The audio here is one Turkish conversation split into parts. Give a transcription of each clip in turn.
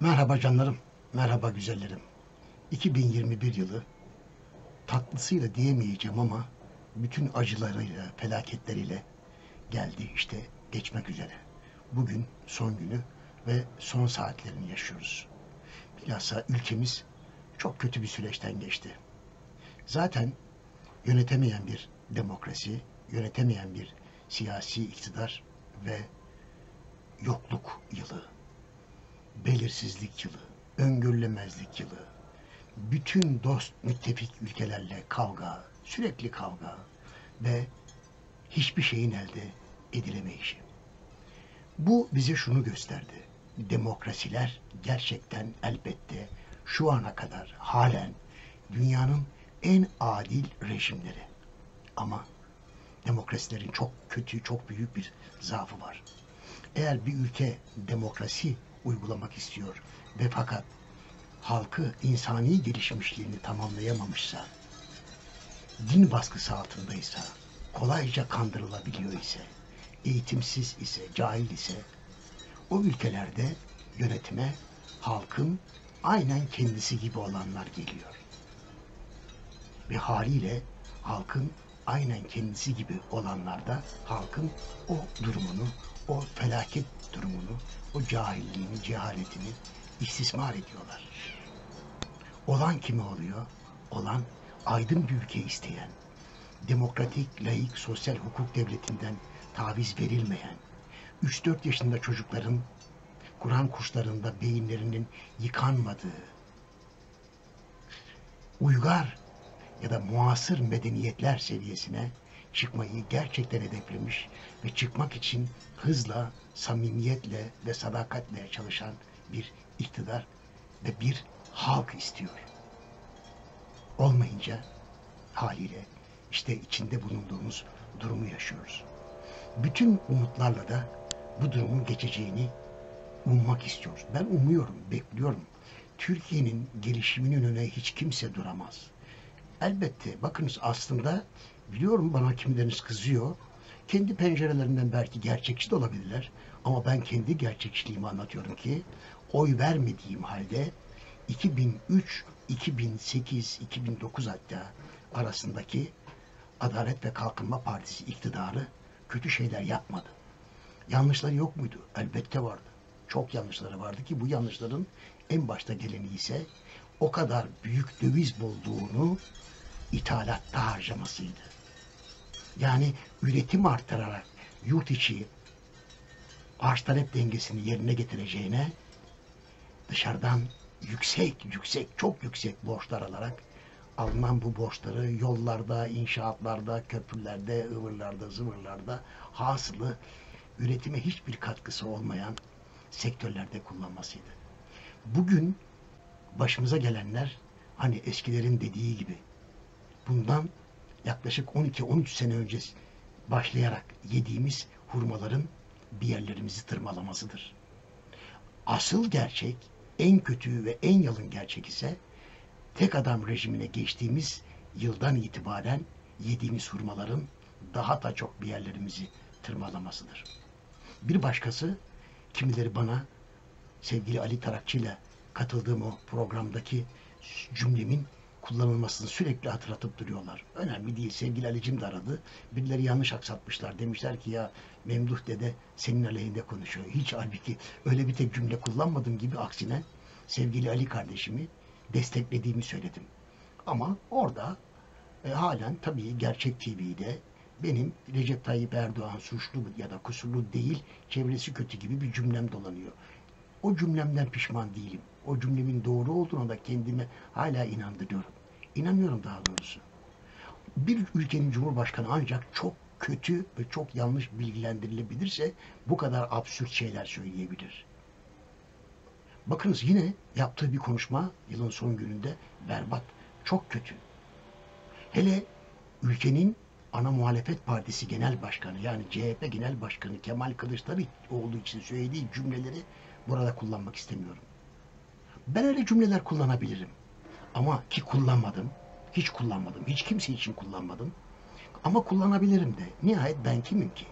Merhaba canlarım, merhaba güzellerim. 2021 yılı tatlısıyla diyemeyeceğim ama bütün acılarıyla, felaketleriyle geldi işte geçmek üzere. Bugün son günü ve son saatlerini yaşıyoruz. Bilhassa ülkemiz çok kötü bir süreçten geçti. Zaten yönetemeyen bir demokrasi, yönetemeyen bir siyasi iktidar ve yokluk yılı belirsizlik yılı, öngörülemezlik yılı, bütün dost müttefik ülkelerle kavga, sürekli kavga ve hiçbir şeyin elde edilemeyişi. Bu bize şunu gösterdi. Demokrasiler gerçekten elbette şu ana kadar halen dünyanın en adil rejimleri. Ama demokrasilerin çok kötü, çok büyük bir zaafı var. Eğer bir ülke demokrasi uygulamak istiyor ve fakat halkı insani gelişmişliğini tamamlayamamışsa, din baskısı altındaysa, kolayca kandırılabiliyor ise, eğitimsiz ise, cahil ise, o ülkelerde yönetime halkın aynen kendisi gibi olanlar geliyor. Ve haliyle halkın aynen kendisi gibi olanlarda halkın o durumunu, o felaket durumunu, o cahilliğini, cehaletini istismar ediyorlar. Olan kimi oluyor? Olan aydın bir ülke isteyen, demokratik, laik, sosyal hukuk devletinden taviz verilmeyen, 3-4 yaşında çocukların Kur'an kurslarında beyinlerinin yıkanmadığı, uygar ya da muasır medeniyetler seviyesine çıkmayı gerçekten hedeflemiş ve çıkmak için hızla, samimiyetle ve sadakatle çalışan bir iktidar ve bir halk istiyor. Olmayınca haliyle işte içinde bulunduğumuz durumu yaşıyoruz. Bütün umutlarla da bu durumun geçeceğini ummak istiyoruz. Ben umuyorum, bekliyorum. Türkiye'nin gelişiminin önüne hiç kimse duramaz. Elbette bakınız aslında biliyorum bana kimleriniz kızıyor. Kendi pencerelerinden belki gerçekçi de olabilirler. Ama ben kendi gerçekçiliğimi anlatıyorum ki oy vermediğim halde 2003, 2008, 2009 hatta arasındaki Adalet ve Kalkınma Partisi iktidarı kötü şeyler yapmadı. Yanlışları yok muydu? Elbette vardı. Çok yanlışları vardı ki bu yanlışların en başta geleni ise o kadar büyük döviz bulduğunu ithalatta harcamasıydı. Yani üretim arttırarak yurt içi arz talep dengesini yerine getireceğine dışarıdan yüksek yüksek çok yüksek borçlar alarak alınan bu borçları yollarda, inşaatlarda, köprülerde, ıvırlarda, zıvırlarda hasılı üretime hiçbir katkısı olmayan sektörlerde kullanmasıydı. Bugün başımıza gelenler hani eskilerin dediği gibi bundan yaklaşık 12-13 sene önce başlayarak yediğimiz hurmaların bir yerlerimizi tırmalamasıdır. Asıl gerçek, en kötü ve en yalın gerçek ise tek adam rejimine geçtiğimiz yıldan itibaren yediğimiz hurmaların daha da çok bir yerlerimizi tırmalamasıdır. Bir başkası kimileri bana sevgili Ali Tarakçı ile katıldığım o programdaki cümlemin kullanılmasını sürekli hatırlatıp duruyorlar. Önemli değil. Sevgili Ali'cim de aradı. Birileri yanlış aksatmışlar. Demişler ki ya Memduh dede senin aleyhinde konuşuyor. Hiç halbuki öyle bir tek cümle kullanmadım gibi aksine sevgili Ali kardeşimi desteklediğimi söyledim. Ama orada e, halen tabii Gerçek TV'de benim Recep Tayyip Erdoğan suçlu ya da kusurlu değil, çevresi kötü gibi bir cümlem dolanıyor. O cümlemden pişman değilim. O cümlemin doğru olduğuna da kendime hala inandırıyorum. İnanıyorum daha doğrusu. Bir ülkenin cumhurbaşkanı ancak çok kötü ve çok yanlış bilgilendirilebilirse bu kadar absürt şeyler söyleyebilir. Bakınız yine yaptığı bir konuşma yılın son gününde berbat, çok kötü. Hele ülkenin ana muhalefet partisi genel başkanı yani CHP genel başkanı Kemal Kılıçdaroğlu için söylediği cümleleri burada kullanmak istemiyorum. Ben öyle cümleler kullanabilirim. Ama ki kullanmadım. Hiç kullanmadım. Hiç kimse için kullanmadım. Ama kullanabilirim de. Nihayet ben kimim ki?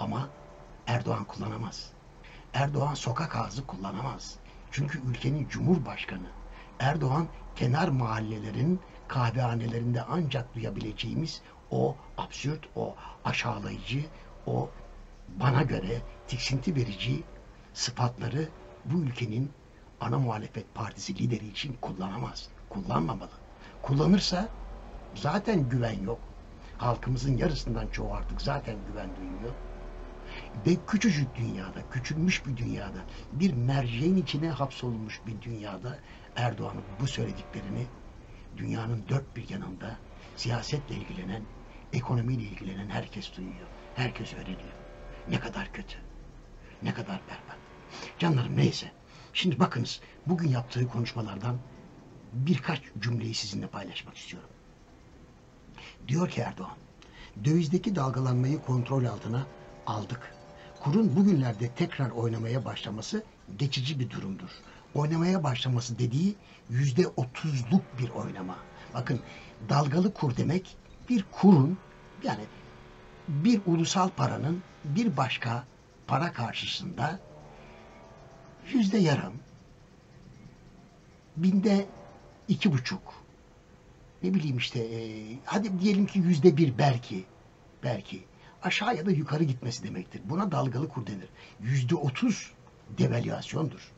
Ama Erdoğan kullanamaz. Erdoğan sokak ağzı kullanamaz. Çünkü ülkenin cumhurbaşkanı Erdoğan kenar mahallelerin kahvehanelerinde ancak duyabileceğimiz o absürt, o aşağılayıcı, o bana göre tiksinti verici sıfatları bu ülkenin ana muhalefet partisi lideri için kullanamaz. Kullanmamalı. Kullanırsa zaten güven yok. Halkımızın yarısından çoğu artık zaten güven duymuyor. Ve küçücük dünyada, küçülmüş bir dünyada, bir merceğin içine hapsolmuş bir dünyada Erdoğan'ın bu söylediklerini dünyanın dört bir yanında siyasetle ilgilenen, ekonomiyle ilgilenen herkes duyuyor. Herkes öğreniyor. Ne kadar kötü. Ne kadar berbat. Canlarım neyse. Şimdi bakınız bugün yaptığı konuşmalardan birkaç cümleyi sizinle paylaşmak istiyorum. Diyor ki Erdoğan, dövizdeki dalgalanmayı kontrol altına aldık. Kurun bugünlerde tekrar oynamaya başlaması geçici bir durumdur. Oynamaya başlaması dediği yüzde otuzluk bir oynama. Bakın dalgalı kur demek bir kurun yani bir ulusal paranın bir başka para karşısında yüzde yarım, binde iki buçuk, ne bileyim işte e, hadi diyelim ki yüzde bir belki, belki aşağı ya da yukarı gitmesi demektir. Buna dalgalı kur denir. Yüzde otuz devalüasyondur.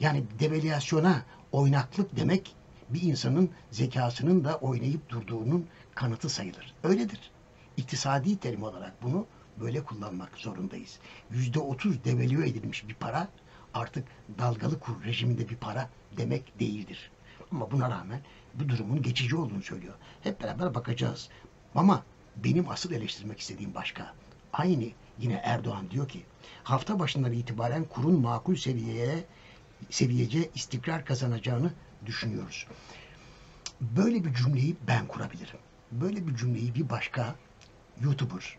Yani devalüasyona oynaklık demek bir insanın zekasının da oynayıp durduğunun kanıtı sayılır. Öyledir. İktisadi terim olarak bunu böyle kullanmak zorundayız. Yüzde otuz devalüe edilmiş bir para artık dalgalı kur rejiminde bir para demek değildir. Ama buna rağmen bu durumun geçici olduğunu söylüyor. Hep beraber bakacağız. Ama benim asıl eleştirmek istediğim başka. Aynı yine Erdoğan diyor ki hafta başından itibaren kurun makul seviyeye seviyece istikrar kazanacağını düşünüyoruz. Böyle bir cümleyi ben kurabilirim. Böyle bir cümleyi bir başka YouTuber,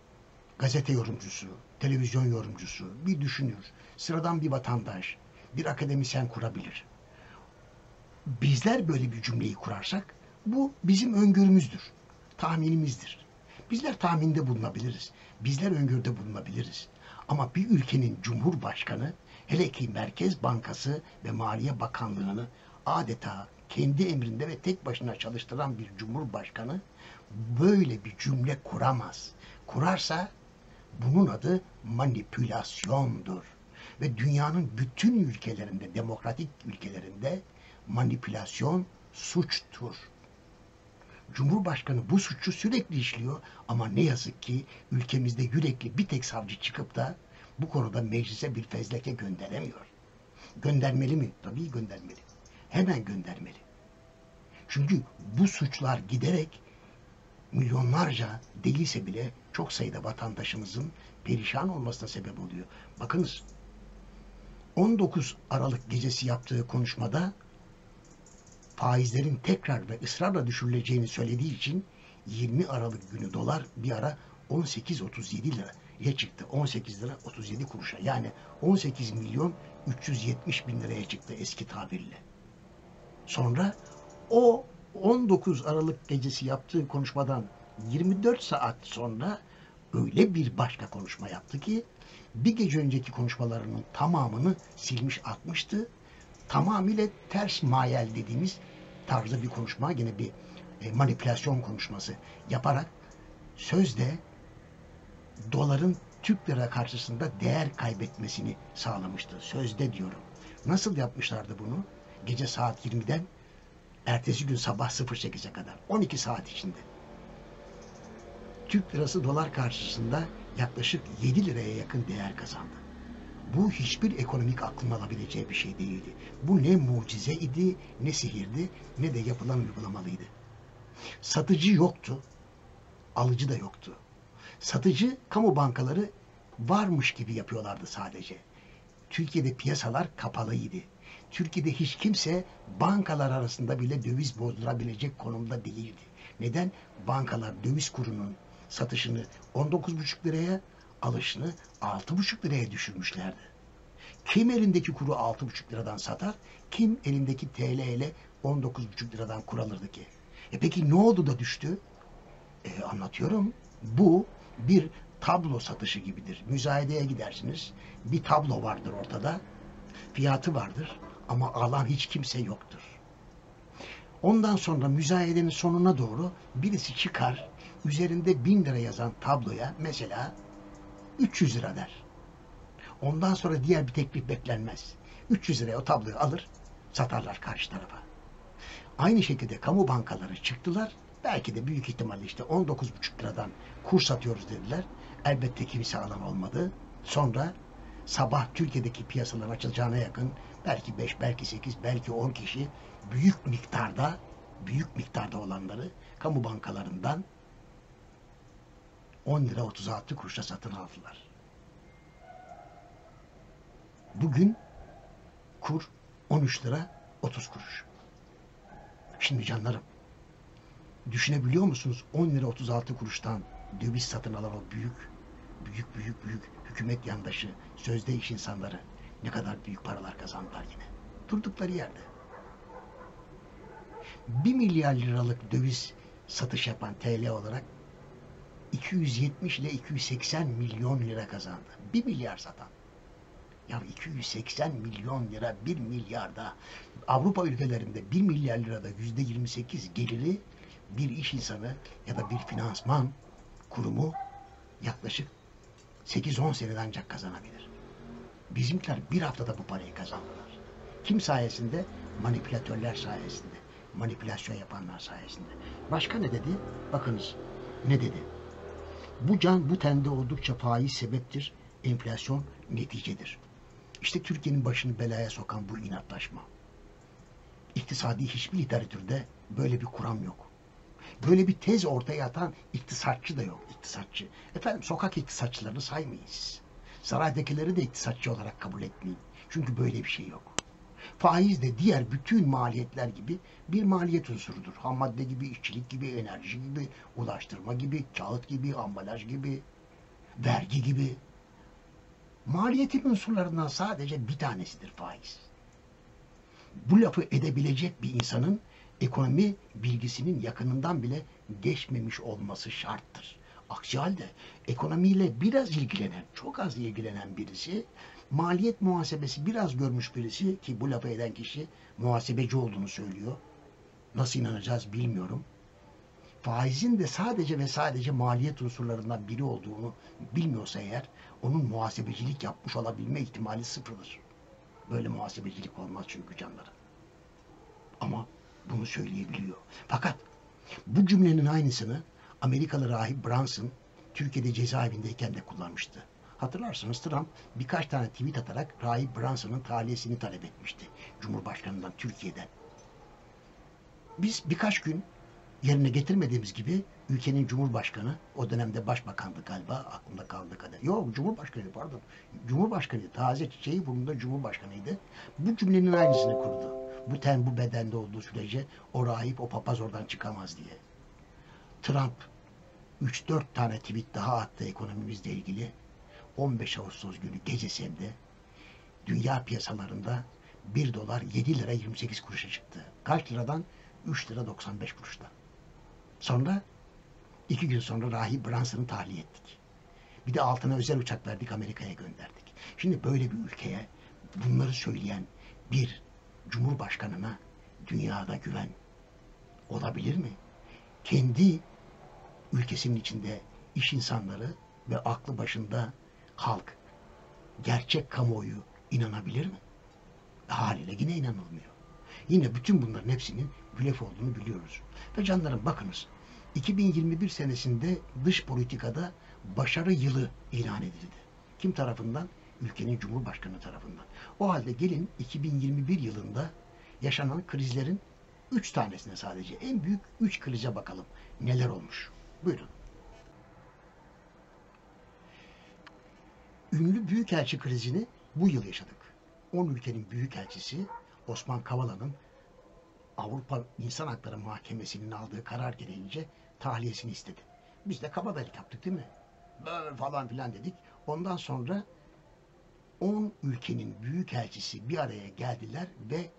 gazete yorumcusu, televizyon yorumcusu, bir düşünür, sıradan bir vatandaş, bir akademisyen kurabilir. Bizler böyle bir cümleyi kurarsak bu bizim öngörümüzdür, tahminimizdir. Bizler tahminde bulunabiliriz. Bizler öngörüde bulunabiliriz. Ama bir ülkenin cumhurbaşkanı hele ki Merkez Bankası ve Maliye Bakanlığı'nı adeta kendi emrinde ve tek başına çalıştıran bir cumhurbaşkanı böyle bir cümle kuramaz. Kurarsa bunun adı manipülasyondur. Ve dünyanın bütün ülkelerinde, demokratik ülkelerinde manipülasyon suçtur. Cumhurbaşkanı bu suçu sürekli işliyor ama ne yazık ki ülkemizde yürekli bir tek savcı çıkıp da bu konuda meclise bir fezleke gönderemiyor. Göndermeli mi? Tabii göndermeli. Hemen göndermeli. Çünkü bu suçlar giderek milyonlarca değilse bile çok sayıda vatandaşımızın perişan olmasına sebep oluyor. Bakınız 19 Aralık gecesi yaptığı konuşmada faizlerin tekrar ve ısrarla düşürüleceğini söylediği için 20 Aralık günü dolar bir ara 18.37 liraya çıktı. 18 lira 37 kuruşa. Yani 18 milyon 370 bin liraya çıktı eski tabirle. Sonra o 19 Aralık gecesi yaptığı konuşmadan 24 saat sonra öyle bir başka konuşma yaptı ki bir gece önceki konuşmalarının tamamını silmiş atmıştı. Tamamıyla ters mayel dediğimiz tarzda bir konuşma, yine bir e, manipülasyon konuşması yaparak sözde doların Türk lira karşısında değer kaybetmesini sağlamıştı. Sözde diyorum. Nasıl yapmışlardı bunu? Gece saat 20'den ertesi gün sabah 08'e kadar. 12 saat içinde. Türk lirası dolar karşısında yaklaşık 7 liraya yakın değer kazandı. Bu hiçbir ekonomik aklın alabileceği bir şey değildi. Bu ne mucize idi, ne sihirdi, ne de yapılan uygulamalıydı. Satıcı yoktu, alıcı da yoktu. Satıcı kamu bankaları varmış gibi yapıyorlardı sadece. Türkiye'de piyasalar kapalıydı. Türkiye'de hiç kimse bankalar arasında bile döviz bozdurabilecek konumda değildi. Neden? Bankalar döviz kurunun satışını 19,5 liraya, alışını 6,5 liraya düşürmüşlerdi. Kim elindeki kuru 6,5 liradan satar, kim elindeki TL ile 19,5 liradan kur alırdı ki? E peki ne oldu da düştü? E, anlatıyorum. Bu bir tablo satışı gibidir. Müzayedeye gidersiniz. Bir tablo vardır ortada. Fiyatı vardır. ama alan hiç kimse yoktur. Ondan sonra müzayedenin sonuna doğru birisi çıkar, üzerinde bin lira yazan tabloya mesela 300 lira der. Ondan sonra diğer bir teklif beklenmez. 300 liraya o tabloyu alır, satarlar karşı tarafa. Aynı şekilde kamu bankaları çıktılar. Belki de büyük ihtimalle işte 19,5 liradan kur satıyoruz dediler. Elbette kimse alan olmadı. Sonra sabah Türkiye'deki piyasaların açılacağına yakın belki 5, belki 8, belki 10 kişi büyük miktarda büyük miktarda olanları kamu bankalarından 10 lira 36 kuruşa satın aldılar. Bugün kur 13 lira 30 kuruş. Şimdi canlarım düşünebiliyor musunuz 10 lira 36 kuruştan döviz satın alan o büyük büyük büyük büyük hükümet yandaşı sözde iş insanları ne kadar büyük paralar kazandılar yine. Durdukları yerde. 1 milyar liralık döviz satış yapan TL olarak 270 ile 280 milyon lira kazandı. 1 milyar satan. Ya 280 milyon lira 1 milyarda Avrupa ülkelerinde 1 milyar lirada yüzde 28 geliri bir iş insanı ya da bir finansman kurumu yaklaşık 8-10 senede ancak kazanabilir. Bizimkiler bir haftada bu parayı kazandılar. Kim sayesinde? Manipülatörler sayesinde. Manipülasyon yapanlar sayesinde. Başka ne dedi? Bakınız ne dedi? Bu can bu tende oldukça faiz sebeptir. Enflasyon neticedir. İşte Türkiye'nin başını belaya sokan bu inatlaşma. İktisadi hiçbir literatürde böyle bir kuram yok. Böyle bir tez ortaya atan iktisatçı da yok. İktisatçı. Efendim sokak iktisatçılarını saymayız. Saraydakileri de iktisatçı olarak kabul etmeyin. Çünkü böyle bir şey yok. Faiz de diğer bütün maliyetler gibi bir maliyet unsurudur. Ham madde gibi, işçilik gibi, enerji gibi, ulaştırma gibi, kağıt gibi, ambalaj gibi, vergi gibi. Maliyetin unsurlarından sadece bir tanesidir faiz. Bu lafı edebilecek bir insanın ekonomi bilgisinin yakınından bile geçmemiş olması şarttır. Aksi halde ekonomiyle biraz ilgilenen, çok az ilgilenen birisi, maliyet muhasebesi biraz görmüş birisi ki bu lafı eden kişi muhasebeci olduğunu söylüyor. Nasıl inanacağız bilmiyorum. Faizin de sadece ve sadece maliyet unsurlarından biri olduğunu bilmiyorsa eğer onun muhasebecilik yapmış olabilme ihtimali sıfırdır. Böyle muhasebecilik olmaz çünkü canları. Ama bunu söyleyebiliyor. Fakat bu cümlenin aynısını Amerikalı rahip Brunson Türkiye'de cezaevindeyken de kullanmıştı. Hatırlarsınız Trump birkaç tane tweet atarak rahip Brunson'ın tahliyesini talep etmişti. Cumhurbaşkanından Türkiye'den. Biz birkaç gün yerine getirmediğimiz gibi ülkenin cumhurbaşkanı o dönemde başbakandı galiba aklımda kaldığı kadar. Yok cumhurbaşkanıydı pardon. Cumhurbaşkanıydı. Taze çiçeği burnunda cumhurbaşkanıydı. Bu cümlenin aynısını kurdu. Bu ten bu bedende olduğu sürece o rahip o papaz oradan çıkamaz diye. Trump 3-4 tane tweet daha attı ekonomimizle ilgili. 15 Ağustos günü gecesi hem de dünya piyasalarında 1 dolar 7 lira 28 kuruşa çıktı. Kaç liradan? 3 lira 95 kuruştan. Sonra iki gün sonra Rahip Brunson'ı tahliye ettik. Bir de altına özel uçak verdik Amerika'ya gönderdik. Şimdi böyle bir ülkeye bunları söyleyen bir cumhurbaşkanına dünyada güven olabilir mi? Kendi ülkesinin içinde iş insanları ve aklı başında halk gerçek kamuoyu inanabilir mi? Haliyle yine inanılmıyor. Yine bütün bunların hepsinin blef olduğunu biliyoruz. Ve canlarım bakınız 2021 senesinde dış politikada başarı yılı ilan edildi. Kim tarafından? Ülkenin Cumhurbaşkanı tarafından. O halde gelin 2021 yılında yaşanan krizlerin üç tanesine sadece en büyük üç krize bakalım. Neler olmuş? Buyurun. Ünlü Büyükelçi krizini bu yıl yaşadık. 10 ülkenin Büyükelçisi Osman Kavala'nın Avrupa İnsan Hakları Mahkemesi'nin aldığı karar gereğince tahliyesini istedi. Biz de kabadayılık yaptık değil mi? Böyle falan filan dedik. Ondan sonra 10 ülkenin büyükelçisi bir araya geldiler ve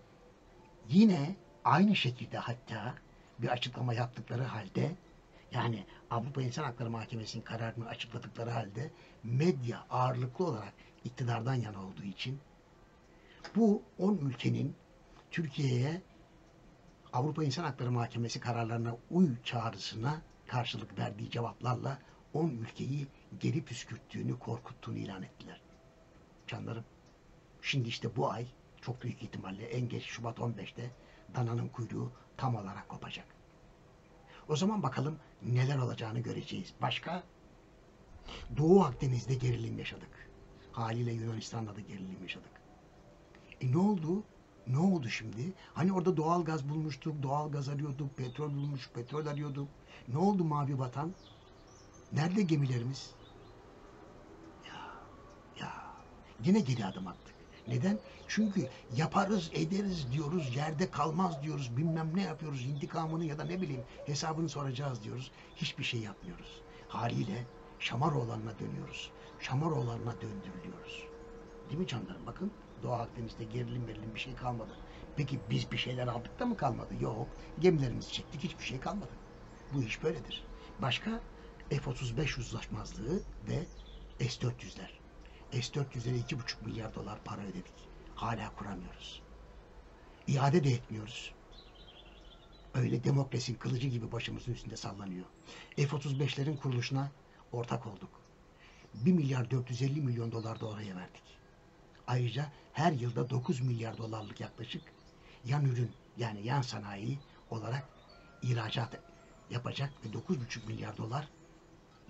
yine aynı şekilde hatta bir açıklama yaptıkları halde yani Avrupa İnsan Hakları Mahkemesi'nin kararını açıkladıkları halde medya ağırlıklı olarak iktidardan yana olduğu için Bu 10 ülkenin Türkiye'ye Avrupa İnsan Hakları Mahkemesi kararlarına uy çağrısına karşılık verdiği cevaplarla 10 ülkeyi geri püskürttüğünü, korkuttuğunu ilan ettiler. Canlarım, şimdi işte bu ay çok büyük ihtimalle en geç Şubat 15'te dananın kuyruğu tam olarak kopacak. O zaman bakalım neler olacağını göreceğiz. Başka? Doğu Akdeniz'de gerilim yaşadık. Haliyle Yunanistan'da da gerilim yaşadık. E ne oldu? Ne oldu şimdi? Hani orada doğal gaz bulmuştuk, doğal gaz arıyorduk, petrol bulmuş, petrol arıyorduk. Ne oldu mavi vatan? Nerede gemilerimiz? Ya, ya. Yine geri adım attık. Neden? Çünkü yaparız, ederiz diyoruz, yerde kalmaz diyoruz, bilmem ne yapıyoruz, intikamını ya da ne bileyim hesabını soracağız diyoruz. Hiçbir şey yapmıyoruz. Haliyle Şamaroğlan'ına dönüyoruz. Şamaroğlan'ına döndürülüyoruz. Değil mi canlarım? Bakın Doğu Akdeniz'de gerilim verilim bir şey kalmadı. Peki biz bir şeyler aldık da mı kalmadı? Yok. Gemilerimizi çektik hiçbir şey kalmadı. Bu iş böyledir. Başka F-35 uzlaşmazlığı ve S-400'ler. S-400'lere 2,5 milyar dolar para ödedik. Hala kuramıyoruz. İade de etmiyoruz. Öyle demokrasinin kılıcı gibi başımızın üstünde sallanıyor. F-35'lerin kuruluşuna ortak olduk. 1 milyar 450 milyon dolar da oraya verdik. Ayrıca her yılda 9 milyar dolarlık yaklaşık yan ürün yani yan sanayi olarak ihracat yapacak ve 9,5 milyar dolar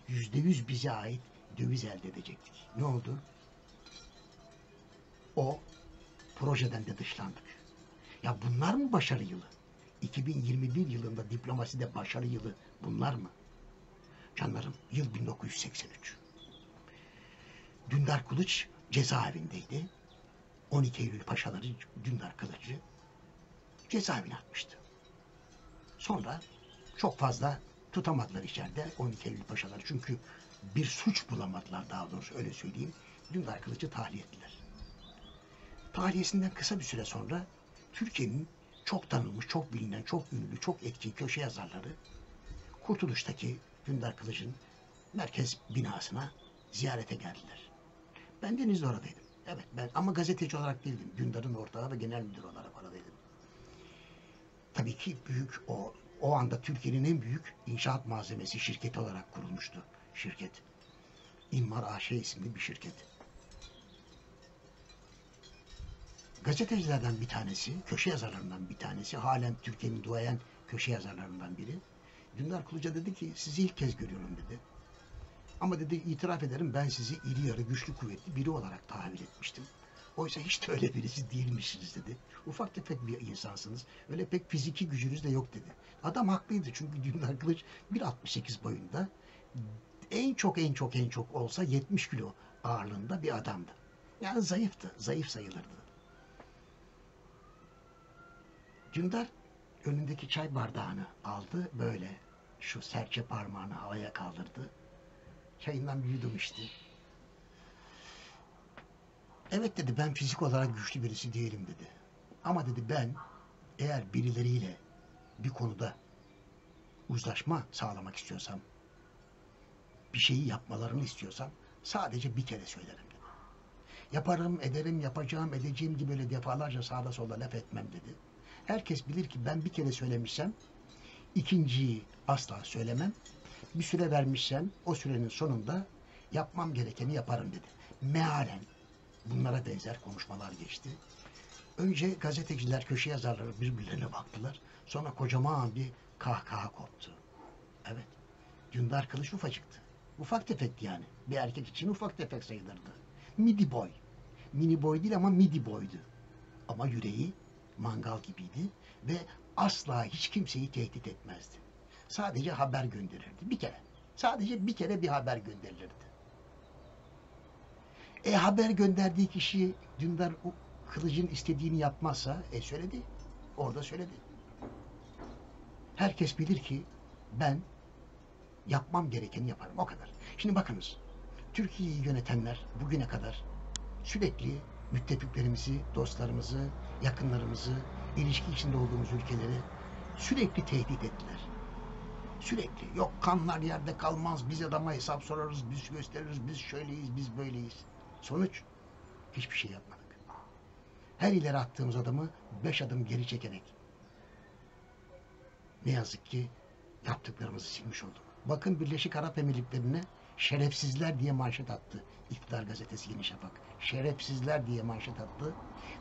%100 bize ait döviz elde edecektik. Ne oldu? O projeden de dışlandık. Ya bunlar mı başarı yılı? 2021 yılında diplomaside başarı yılı bunlar mı? Canlarım yıl 1983. Dündar Kılıç cezaevindeydi. 12 Eylül paşaları Dündar Kılıç'ı cezaevine atmıştı. Sonra çok fazla tutamadılar içeride 12 Eylül paşaları. Çünkü bir suç bulamadılar daha doğrusu öyle söyleyeyim. Dündar Kılıç'ı tahliye ettiler. Tahliyesinden kısa bir süre sonra Türkiye'nin çok tanınmış, çok bilinen, çok ünlü, çok etkin köşe yazarları Kurtuluş'taki Dündar Kılıç'ın merkez binasına ziyarete geldiler. Ben Denizli oradaydım. Evet ben ama gazeteci olarak değildim. Dündar'ın ortağı ve genel müdür olarak oradaydım. Tabii ki büyük o o anda Türkiye'nin en büyük inşaat malzemesi şirketi olarak kurulmuştu şirket. İmmar AŞ isimli bir şirket. Gazetecilerden bir tanesi, köşe yazarlarından bir tanesi, halen Türkiye'nin duayen köşe yazarlarından biri. Dündar Kılıç'a dedi ki sizi ilk kez görüyorum dedi. Ama dedi itiraf ederim ben sizi iri yarı güçlü kuvvetli biri olarak tahayyül etmiştim. Oysa hiç de öyle birisi değilmişsiniz dedi. Ufak tefek bir insansınız. Öyle pek fiziki gücünüz de yok dedi. Adam haklıydı çünkü Dündar Kılıç 1.68 boyunda en çok en çok en çok olsa 70 kilo ağırlığında bir adamdı. Yani zayıftı, zayıf sayılırdı. Dündar önündeki çay bardağını aldı böyle şu serçe parmağını havaya kaldırdı. Çayından bir yudum içti. Evet dedi ben fizik olarak güçlü birisi değilim dedi. Ama dedi ben eğer birileriyle bir konuda uzlaşma sağlamak istiyorsam, bir şeyi yapmalarını istiyorsam sadece bir kere söylerim dedi. Yaparım, ederim, yapacağım, edeceğim gibi öyle defalarca sağda solda laf etmem dedi. Herkes bilir ki ben bir kere söylemişsem ikinciyi asla söylemem. Bir süre vermişsem o sürenin sonunda yapmam gerekeni yaparım dedi. Mealen bunlara benzer konuşmalar geçti. Önce gazeteciler, köşe yazarları birbirlerine baktılar. Sonra kocaman bir kahkaha koptu. Evet. Dündar Kılıç ufacıktı. Ufak tefekti yani. Bir erkek için ufak tefek sayılırdı. Midi boy. Mini boy değil ama midi boydu. Ama yüreği mangal gibiydi ve asla hiç kimseyi tehdit etmezdi. Sadece haber gönderirdi. Bir kere. Sadece bir kere bir haber gönderilirdi. E haber gönderdiği kişi Dündar Kılıç'ın istediğini yapmazsa e söyledi. Orada söyledi. Herkes bilir ki ben yapmam gerekeni yaparım. O kadar. Şimdi bakınız. Türkiye'yi yönetenler bugüne kadar sürekli müttefiklerimizi, dostlarımızı, yakınlarımızı, ilişki içinde olduğumuz ülkeleri sürekli tehdit ettiler. Sürekli. Yok kanlar yerde kalmaz, biz adama hesap sorarız, biz gösteririz, biz şöyleyiz, biz böyleyiz. Sonuç hiçbir şey yapmadık. her ileri attığımız adamı beş adım geri çekerek ne yazık ki yaptıklarımızı silmiş olduk. Bakın Birleşik Arap Emirlikleri'ne şerefsizler diye manşet attı. İktidar gazetesi Yeni Şafak. Şerefsizler diye manşet attı.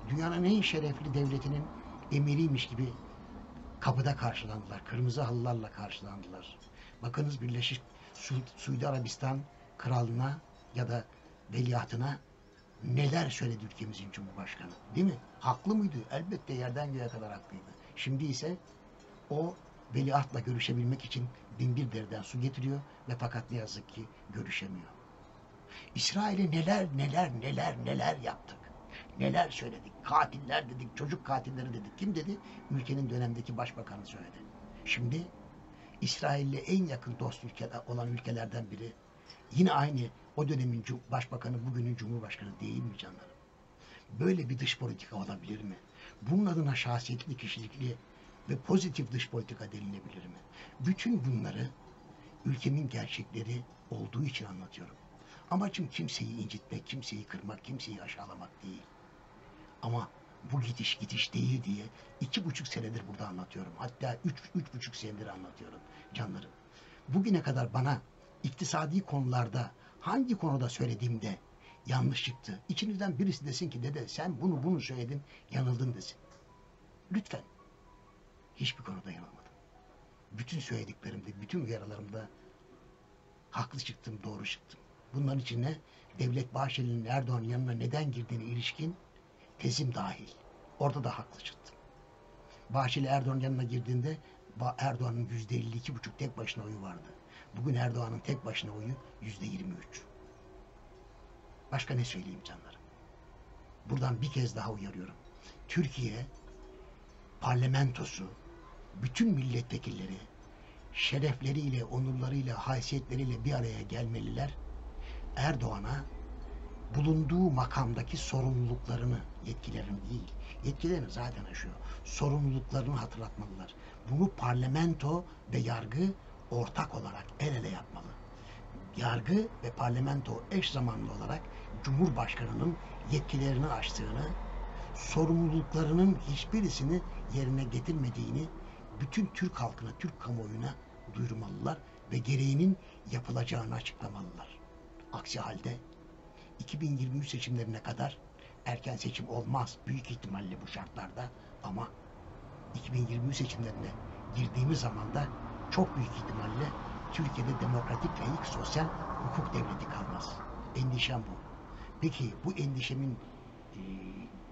Dünyanın en şerefli devletinin emiriymiş gibi kapıda karşılandılar. Kırmızı halılarla karşılandılar. Bakınız Birleşik Su Suudi Arabistan kralına ya da veliahtına neler söyledi ülkemizin Cumhurbaşkanı. Değil mi? Haklı mıydı? Elbette yerden göğe kadar haklıydı. Şimdi ise o veliahtla görüşebilmek için binbir deriden su getiriyor ve fakat ne yazık ki görüşemiyor. İsrail'e neler neler neler neler yaptık. Neler söyledik. Katiller dedik, çocuk katilleri dedik. Kim dedi? Ülkenin dönemdeki başbakanı söyledi. Şimdi İsrail'le en yakın dost ülke olan ülkelerden biri yine aynı o dönemin başbakanı bugünün cumhurbaşkanı değil mi canlarım? Böyle bir dış politika olabilir mi? Bunun adına şahsiyetli, kişilikli ve pozitif dış politika denilebilir mi? Bütün bunları ülkemin gerçekleri olduğu için anlatıyorum. Amacım kimseyi incitmek, kimseyi kırmak, kimseyi aşağılamak değil. Ama bu gidiş gidiş değil diye iki buçuk senedir burada anlatıyorum. Hatta üç, üç buçuk senedir anlatıyorum canlarım. Bugüne kadar bana iktisadi konularda hangi konuda söylediğimde yanlış çıktı. İçinizden birisi desin ki dede sen bunu bunu söyledin yanıldın desin. Lütfen. Hiçbir konuda yanılmadım. Bütün söylediklerimde, bütün uyarılarımda haklı çıktım, doğru çıktım. Bunların içine Devlet Bahçeli'nin Erdoğan'ın yanına neden girdiğine ilişkin tezim dahil. Orada da haklı çıktım. Bahçeli Erdoğan'ın yanına girdiğinde Erdoğan'ın yüzde 52 buçuk tek başına oyu vardı. Bugün Erdoğan'ın tek başına oyu yüzde 23. Başka ne söyleyeyim canlarım? Buradan bir kez daha uyarıyorum. Türkiye parlamentosu, bütün milletvekilleri şerefleriyle, onurlarıyla, haysiyetleriyle bir araya gelmeliler. Erdoğan'a bulunduğu makamdaki sorumluluklarını, yetkilerini değil, yetkilerini zaten aşıyor, sorumluluklarını hatırlatmalılar. Bunu parlamento ve yargı ortak olarak el ele yapmalı. Yargı ve parlamento eş zamanlı olarak Cumhurbaşkanı'nın yetkilerini aştığını, sorumluluklarının hiçbirisini yerine getirmediğini bütün Türk halkına, Türk kamuoyuna duyurmalılar ve gereğinin yapılacağını açıklamalılar. Aksi halde 2023 seçimlerine kadar erken seçim olmaz büyük ihtimalle bu şartlarda ama 2023 seçimlerine girdiğimiz zaman da çok büyük ihtimalle Türkiye'de demokratik, layık, sosyal hukuk devleti kalmaz. Endişem bu. Peki bu endişemin e,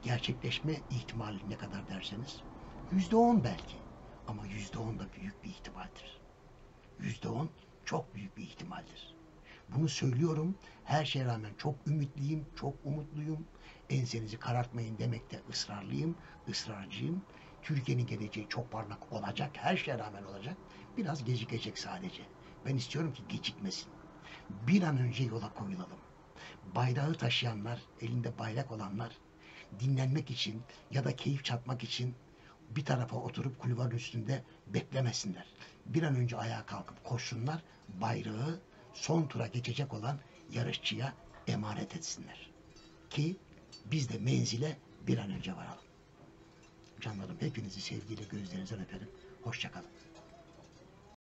gerçekleşme ihtimali ne kadar derseniz yüzde on belki ama yüzde on da büyük bir ihtimaldir. Yüzde on çok büyük bir ihtimaldir. Bunu söylüyorum. Her şeye rağmen çok ümitliyim, çok umutluyum. Ensenizi karartmayın demekte ısrarlıyım, ısrarcıyım. Türkiye'nin geleceği çok parlak olacak, her şeye rağmen olacak. Biraz gecikecek sadece. Ben istiyorum ki gecikmesin. Bir an önce yola koyulalım. Bayrağı taşıyanlar, elinde bayrak olanlar dinlenmek için ya da keyif çatmak için bir tarafa oturup kulvarın üstünde beklemesinler. Bir an önce ayağa kalkıp koşsunlar, bayrağı son tura geçecek olan yarışçıya emanet etsinler. Ki biz de menzile bir an önce varalım. Canlarım hepinizi sevgiyle gözlerinizden öperim. Hoşçakalın.